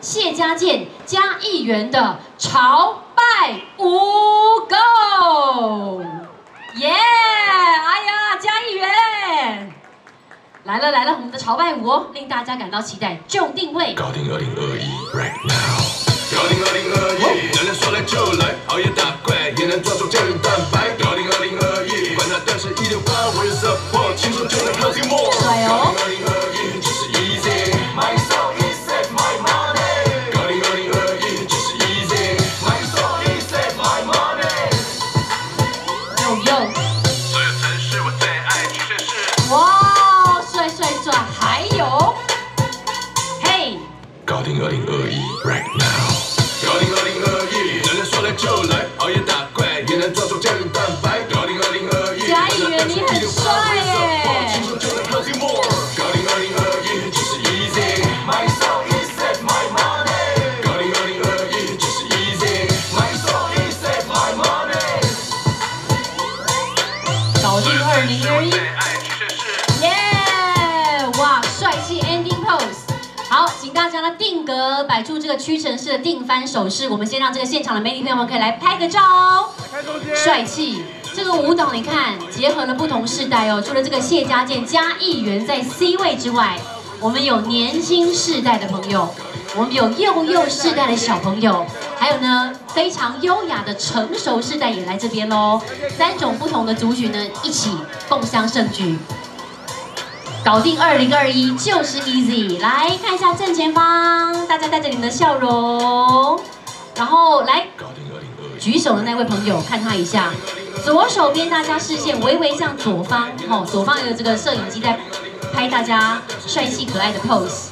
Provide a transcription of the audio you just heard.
谢家健加议员的朝拜舞 Go，耶！哎呀，加议员来了来了，我们的朝拜舞哦，令大家感到期待，就定位。搞定二零二一，right now。搞定二零二一，能量说来就来，熬夜打怪也能抓住胶原蛋白。搞定二零二一，管他断食一六八，我有 support，搞定二零二一，right now。搞定二零二一，能量说来就来，熬夜打怪也能抓住胶原蛋白。搞定二零二一，嘉义人你很帅耶轻松就能 healthy more。搞定二零二一，就是 easy。My soul is set my money。搞定二零二一，就是 easy。My soul is set my money。搞定二零二一。请大家呢定格摆出这个屈臣氏的定番手势。我们先让这个现场的媒体朋友们可以来拍个照哦。帅气！这个舞蹈你看，结合了不同世代哦。除了这个谢家健加议员在 C 位之外，我们有年轻世代的朋友，我们有幼幼世代的小朋友，还有呢非常优雅的成熟世代也来这边喽。三种不同的族群呢一起共襄盛举。搞定二零二一就是 easy。来看一下正前方，大家带着你们的笑容，然后来。举手的那位朋友，看他一下，左手边大家视线微微向左方，哦，左方有这个摄影机在拍大家帅气可爱的 pose。